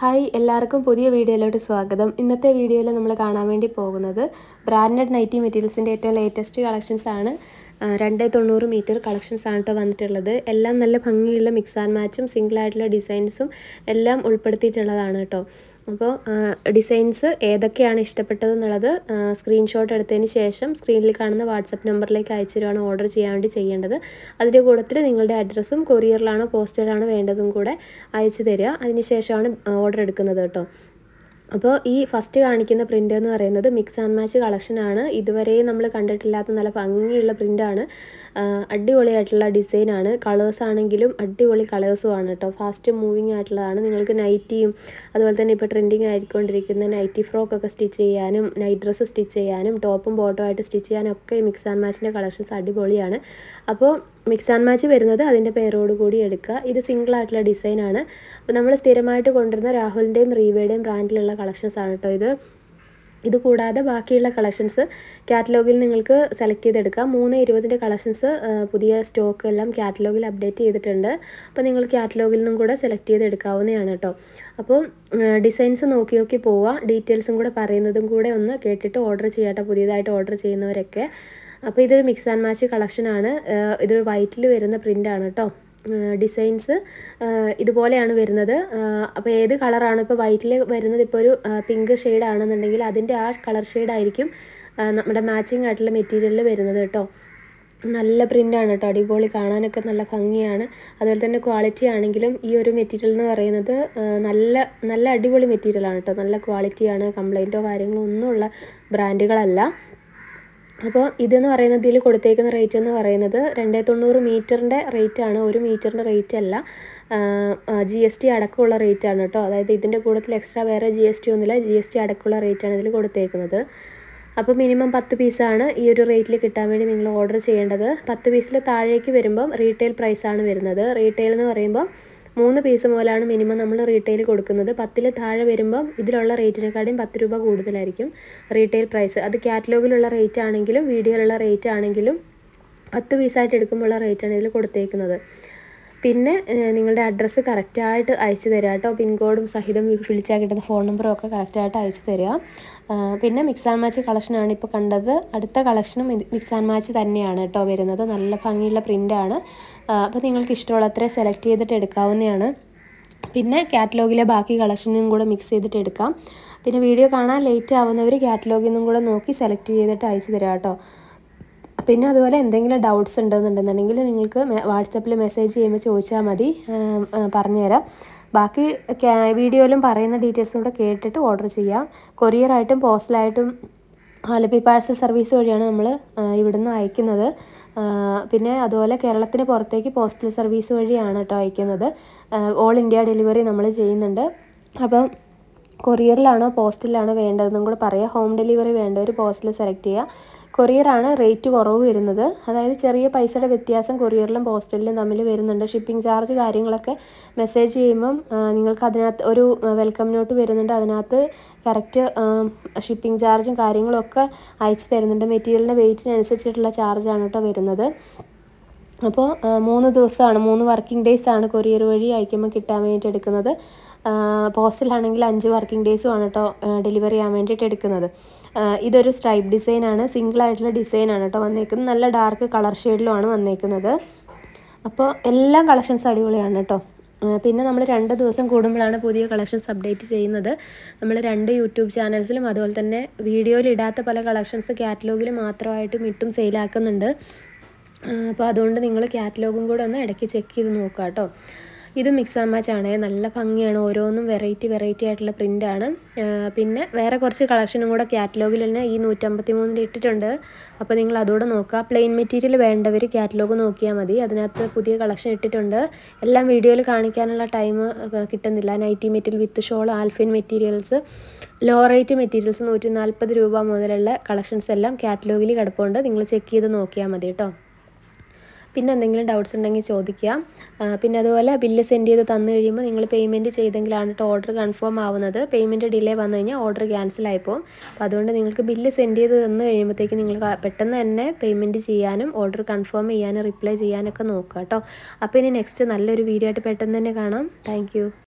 Hi എല്ലാവർക്കും പുതിയ വീഡിയോയിലോട്ട് സ്വാഗതം. ഇന്നത്തെ വീഡിയോയിൽ നമ്മൾ കാണാൻ വേണ്ടി പോകുന്നത് ബ്രാൻഡഡ് നൈറ്റി മെറ്റീരിയൽസിന്റെ ഏറ്റവും ലേറ്റസ്റ്റ് കളക്ഷൻസ് ആണ്. രണ്ട് തൊണ്ണൂറ് മീറ്റർ കളക്ഷൻസ് ആണ് കേട്ടോ വന്നിട്ടുള്ളത്. എല്ലാം നല്ല ഭംഗിയുള്ള മിക്സ് ആൻഡ് മാച്ചും സിംഗിൾ ആയിട്ടുള്ള ഡിസൈൻസും എല്ലാം ഉൾപ്പെടുത്തിയിട്ടുള്ളതാണ് കേട്ടോ അപ്പോൾ ഡിസൈൻസ് ഏതൊക്കെയാണ് ഇഷ്ടപ്പെട്ടത് എന്നുള്ളത് സ്ക്രീൻഷോട്ട് എടുത്തതിന് ശേഷം സ്ക്രീനിൽ കാണുന്ന വാട്സപ്പ് നമ്പറിലേക്ക് അയച്ചു തരുവാണ് ഓർഡർ ചെയ്യാൻ വേണ്ടി ചെയ്യേണ്ടത്. അതിന്റെ കൂട്ടത്തിൽ നിങ്ങളുടെ അഡ്രസ്സും കൊറിയറിലാണോ പോസ്റ്റലാണോ വേണ്ടതും കൂടെ അയച്ചു തരിക. അതിന് ശേഷമാണ് ഓർഡർ എടുക്കുന്നത് കേട്ടോ അപ്പോൾ ഈ ഫസ്റ്റ് കാണിക്കുന്ന പ്രിന്റ് എന്ന് പറയുന്നത് മിക്സ് ആൻഡ് മാച്ച് കളക്ഷനാണ് ഇതുവരെ നമ്മൾ കണ്ടിട്ടില്ലാത്ത നല്ല ഭംഗിയുള്ള പ്രിന്റാണ് അടിപൊളിയായിട്ടുള്ള ഡിസൈനാണ് കളേഴ്സ് ആണെങ്കിലും അടിപൊളി കളേഴ്സും ആണ് കേട്ടോ ഫാസ്റ്റ് മൂവിങ് ആയിട്ടുള്ളതാണ്. നിങ്ങൾക്ക് നൈറ്റിയും അതുപോലെ തന്നെ ഇപ്പോൾ ട്രെൻഡിങ് ആയിക്കൊണ്ടിരിക്കുന്ന നൈറ്റി ഫ്രോക്ക് ഒക്കെ സ്റ്റിച്ച് ചെയ്യാനും നൈറ്റ് ഡ്രസ്സ് സ്റ്റിച്ച് ചെയ്യാനും ടോപ്പും ബോട്ടോ ആയിട്ട് സ്റ്റിച്ച് ചെയ്യാനും ഒക്കെ മിക്സ് ആൻഡ് മാച്ചിന്റെ കളക്ഷൻസ് അടിപൊളിയാണ്. അപ്പോൾ മിക്സ് ആൻഡ് മാച്ച് വരുന്നത് അതിന്റെ പേരോട് കൂടി എടുക്കുക. ഇത് സിംഗിൾ ആയിട്ടുള്ള ഡിസൈനാണ് അപ്പോൾ നമ്മൾ സ്ഥിരമായിട്ട് കൊണ്ടുവരുന്ന രാഹുലിന്റെയും റീവയുടെയും ബ്രാൻഡിലുള്ള കളക്ഷൻസ് ആണ് കേട്ടോ ഇത്. ഇത് കൂടാതെ ബാക്കിയുള്ള കളക്ഷൻസ് കാറ്റലോഗിൽ നിങ്ങൾക്ക് സെലക്ട് ചെയ്തെടുക്കാം. മൂന്ന് ഇരുപതിന്റെ കളക്ഷൻസ് പുതിയ സ്റ്റോക്ക് എല്ലാം കാറ്റലോഗിൽ അപ്ഡേറ്റ് ചെയ്തിട്ടുണ്ട്. അപ്പോൾ നിങ്ങൾ കാറ്റലോഗിൽ നിന്നും കൂടെ സെലക്ട് ചെയ്തെടുക്കാവുന്നതാണ് കേട്ടോ. അപ്പോൾ ഡിസൈൻസ് നോക്കി നോക്കി പോവുക ഡീറ്റെയിൽസും കൂടെ പറയുന്നതും കൂടെ ഒന്ന് കേട്ടിട്ട് ഓർഡർ ചെയ്യാട്ടോ പുതിയതായിട്ട് ഓർഡർ ചെയ്യുന്നവരൊക്കെ. അപ്പോൾ ഇതൊരു മിക്സ് ആൻഡ് മാച്ച് കളക്ഷനാണ് ഇതൊരു വൈറ്റിൽ വരുന്ന പ്രിന്റാണ് കേട്ടോ. ഡിസൈൻസ് ഇതുപോലെയാണ് വരുന്നത്. അപ്പോൾ ഏത് കളറാണ് ഇപ്പോൾ വൈറ്റിൽ വരുന്നത്? ഇപ്പോൾ ഒരു പിങ്ക് ഷെയ്ഡ് ആണെന്നുണ്ടെങ്കിൽ അതിന്റെ ആ കളർ ഷെയ്ഡായിരിക്കും നമ്മുടെ മാച്ചിങ് ആയിട്ടുള്ള മെറ്റീരിയലിൽ വരുന്നത് കേട്ടോ. നല്ല പ്രിന്റാണ് കേട്ടോ. അടിപൊളി കാണാനൊക്കെ നല്ല ഭംഗിയാണ്. അതുപോലെ തന്നെ ക്വാളിറ്റി ആണെങ്കിലും ഈ ഒരു മെറ്റീരിയൽ എന്ന് പറയുന്നത് നല്ല നല്ല അടിപൊളി മെറ്റീരിയലാണ് കേട്ടോ. നല്ല ക്വാളിറ്റിയാണ് കംപ്ലൈന്റോ കാര്യങ്ങളോ ഒന്നുമുള്ള ബ്രാൻഡുകളല്ല അപ്പോൾ ഇതെന്ന് പറയുന്നത് ഇതിൽ കൊടുത്തേക്കുന്ന റേറ്റ് എന്ന് പറയുന്നത് രണ്ട് തൊണ്ണൂറ് മീറ്ററിന്റെ റേറ്റ് ആണ്. ഒരു മീറ്ററിന്റെ റേറ്റ് അല്ല. ജി എസ് ടി അടക്കമുള്ള റേറ്റ് ആണ് കേട്ടോ. അതായത് ഇതിന്റെ കൂട്ടത്തിൽ എക്സ്ട്രാ വേറെ ജി എസ് ടി ഒന്നുമില്ല. ജി എസ് ടി അടക്കമുള്ള റേറ്റ് ആണ് ഇതിൽ കൊടുത്തേക്കുന്നത്. അപ്പോൾ മിനിമം പത്ത് പീസാണ് ഈ ഒരു റേറ്റിൽ കിട്ടാൻ വേണ്ടി നിങ്ങൾ ഓർഡർ ചെയ്യേണ്ടത്. പത്ത് പീസിൽ താഴേക്ക് വരുമ്പം റീറ്റെയിൽ പ്രൈസാണ് വരുന്നത്. റീറ്റെയിൽ എന്ന് പറയുമ്പോൾ മൂന്ന് പീസ് മുതലാണ് മിനിമം നമ്മൾ റീറ്റെയിൽ കൊടുക്കുന്നത്. പത്തിൽ താഴെ വരുമ്പം ഇതിലുള്ള റേറ്റിനെക്കാളും പത്ത് രൂപ കൂടുതലായിരിക്കും റീറ്റെയിൽ പ്രൈസ് അത് കാറ്റലോഗിലുള്ള റേറ്റ് ആണെങ്കിലും വീഡിയോയിലുള്ള റേറ്റ് ആണെങ്കിലും പത്ത് പീസായിട്ട് എടുക്കുമ്പോഴുള്ള റേറ്റാണ് ഇതിൽ കൊടുത്തേക്കുന്നത്. പിന്നെ നിങ്ങളുടെ അഡ്രസ്സ് കറക്റ്റായിട്ട് അയച്ചു തരിക കേട്ടോ. പിൻകോഡും സഹിതം വിളിച്ചാൽ കിട്ടുന്ന ഫോൺ നമ്പറും ഒക്കെ കറക്റ്റായിട്ട് അയച്ചു തരിക പിന്നെ മിക്സ് ആൻഡ് മാച്ച് കളക്ഷനാണ് ഇപ്പോൾ കണ്ടത്. അടുത്ത കളക്ഷനും മിക്സ് ആൻഡ് മാച്ച് തന്നെയാണ് കേട്ടോ വരുന്നത്. നല്ല ഭംഗിയുള്ള പ്രിന്റാണ് അപ്പോൾ നിങ്ങൾക്ക് ഇഷ്ടമുള്ളത്ര സെലക്ട് ചെയ്തിട്ട് എടുക്കാവുന്നതാണ്. പിന്നെ കാറ്റലോഗിലെ ബാക്കി കളക്ഷനും കൂടെ മിക്സ് ചെയ്തിട്ട് എടുക്കാം. പിന്നെ വീഡിയോ കാണാൻ ലേറ്റ് ആവുന്നവർ കാറ്റലോഗിൽ നിന്നും കൂടെ നോക്കി സെലക്ട് ചെയ്തിട്ട് അയച്ചു തരാം കേട്ടോ പിന്നെ അതുപോലെ എന്തെങ്കിലും ഡൗട്ട്സ് ഉണ്ടെന്നുണ്ടെന്നുണ്ടെങ്കിൽ നിങ്ങൾക്ക് വാട്സപ്പിൽ മെസ്സേജ് ചെയ്യുമ്പോൾ ചോദിച്ചാൽ മതി. പറഞ്ഞുതരാം. ബാക്കി വീഡിയോയിലും പറയുന്ന ഡീറ്റെയിൽസും കൂടെ കേട്ടിട്ട് ഓർഡർ ചെയ്യാം. കൊറിയറായിട്ടും പോസ്റ്റലായിട്ടും ആലപ്പി പാഴ്സൽ സർവീസ് വഴിയാണ് നമ്മൾ ഇവിടുന്ന് അയക്കുന്നത്. പിന്നെ അതുപോലെ കേരളത്തിന് പുറത്തേക്ക് പോസ്റ്റൽ സർവീസ് വഴിയാണ് കേട്ടോ അയക്കുന്നത്. ഓൾ ഇന്ത്യ ഡെലിവറി നമ്മൾ ചെയ്യുന്നുണ്ട്. അപ്പം കൊറിയറിലാണോ പോസ്റ്റലിലാണോ വേണ്ടതെന്നും കൂടെ പറയാം. ഹോം ഡെലിവറി വേണ്ടവർ പോസ്റ്റൽ സെലക്ട് ചെയ്യുക. കൊറിയറാണ് റേറ്റ് കുറവ് വരുന്നത്. അതായത് ചെറിയ പൈസയുടെ വ്യത്യാസം കൊറിയറിലും പോസ്റ്റലിലും തമ്മിൽ വരുന്നുണ്ട്. ഷിപ്പിംഗ് ചാർജ് കാര്യങ്ങളൊക്കെ മെസ്സേജ് ചെയ്യുമ്പം നിങ്ങൾക്ക് അതിനകത്ത് ഒരു വെൽക്കം നോട്ട് വരുന്നുണ്ട്. അതിനകത്ത് കറക്റ്റ് ഷിപ്പിംഗ് ചാർജും കാര്യങ്ങളും ഒക്കെ അയച്ചു തരുന്നുണ്ട്. മെറ്റീരിയലിന്റെ വെയിറ്റിനനുസരിച്ചിട്ടുള്ള ചാർജാണ് കേട്ടോ വരുന്നത്. അപ്പോൾ മൂന്ന് ദിവസമാണ് മൂന്ന് വർക്കിംഗ് ഡേയ്സ് ആണ് കൊറിയർ വഴി അയക്കുമ്പോൾ കിട്ടാൻ വേണ്ടിയിട്ട് എടുക്കുന്നത്. പോസ്റ്റലാണെങ്കിൽ അഞ്ച് വർക്കിംഗ് ഡേയ്സും ആണ് കേട്ടോ ഡെലിവറി ചെയ്യാൻ വേണ്ടിയിട്ട് എടുക്കുന്നത്. ഇതൊരു സ്ട്രൈപ്പ് ഡിസൈനാണ് സിംഗിൾ ആയിട്ടുള്ള ഡിസൈനാണ് കേട്ടോ വന്നേക്കുന്നത്. നല്ല ഡാർക്ക് കളർ ഷെയ്ഡിലുമാണ് വന്നേക്കുന്നത്. അപ്പോൾ എല്ലാ കളക്ഷൻസ് അടിപൊളിയാണ് കേട്ടോ. പിന്നെ നമ്മൾ രണ്ട് ദിവസം കൂടുമ്പോഴാണ് പുതിയ കളക്ഷൻസ് അപ്ഡേറ്റ് ചെയ്യുന്നത്. നമ്മൾ രണ്ട് യൂട്യൂബ് ചാനൽസിലും അതുപോലെ തന്നെ വീഡിയോയിൽ ഇടാത്ത പല കളക്ഷൻസ് കാറ്റലോഗിൽ മാത്രമായിട്ടും ഇട്ടും സെയിലാക്കുന്നുണ്ട് അപ്പോൾ അതുകൊണ്ട് നിങ്ങൾ കാറ്റലോഗും കൂടെ ഒന്ന് ഇടയ്ക്ക് ചെക്ക് ചെയ്ത് നോക്കുക കേട്ടോ. ഇത് മിക്സ് ആൻഡ് മാച്ച് ആണ് നല്ല ഭംഗിയാണ്. ഓരോന്നും വെറൈറ്റി വെറൈറ്റി ആയിട്ടുള്ള പ്രിന്റാണ് പിന്നെ വേറെ കുറച്ച് കളക്ഷനും കൂടെ കാറ്റലോഗിൽ തന്നെ ഈ നൂറ്റമ്പത്തി മൂന്നിൽ ഇട്ടിട്ടുണ്ട്. അപ്പോൾ നിങ്ങൾ അതോടെ നോക്കുക പ്ലെയിൻ മെറ്റീരിയൽ വേണ്ടവർ കാറ്റലോഗ് നോക്കിയാൽ മതി. അതിനകത്ത് പുതിയ കളക്ഷൻ ഇട്ടിട്ടുണ്ട്. എല്ലാം വീഡിയോയിൽ കാണിക്കാനുള്ള ടൈം കിട്ടുന്നില്ല. നൈറ്റി മെറ്റീരിയൽ വിത്ത് ഷോൾ ആൽഫിൻ മെറ്റീരിയൽസ് ലോ റേറ്റ് മെറ്റീരിയൽസ് നൂറ്റി നാൽപ്പത് രൂപ മുതലുള്ള കളക്ഷൻസ് എല്ലാം കാറ്റലോഗിൽ കിടപ്പുണ്ട്. നിങ്ങൾ ചെക്ക് ചെയ്ത് നോക്കിയാൽ മതി കേട്ടോ. പിന്നെ എന്തെങ്കിലും ഡൗട്ട്സ് ഉണ്ടെങ്കിൽ ചോദിക്കുക. പിന്നെ അതുപോലെ ബില്ല് സെൻഡ് ചെയ്ത് തന്നു കഴിയുമ്പോൾ നിങ്ങൾ പേയ്മെന്റ് ചെയ്തെങ്കിലാണ് കേട്ടോ ഓർഡർ കൺഫേം ആവുന്നത്. പേയ്മെന്റ് ഡിലേ വന്നു കഴിഞ്ഞാൽ ഓർഡർ ക്യാൻസൽ ആയിപ്പോവും അപ്പോൾ അതുകൊണ്ട് നിങ്ങൾക്ക് ബില്ല് സെൻഡ് ചെയ്ത് തന്നു കഴിയുമ്പോഴത്തേക്ക് നിങ്ങൾ പെട്ടെന്ന് തന്നെ പേയ്മെന്റ് ചെയ്യാനും ഓർഡർ കൺഫേം ചെയ്യാനും റിപ്ലൈ ചെയ്യാനൊക്കെ നോക്കുക കേട്ടോ അപ്പോൾ ഇനി നെക്സ്റ്റ് നല്ലൊരു വീഡിയോ ആയിട്ട് പെട്ടെന്ന് തന്നെ കാണാം. താങ്ക്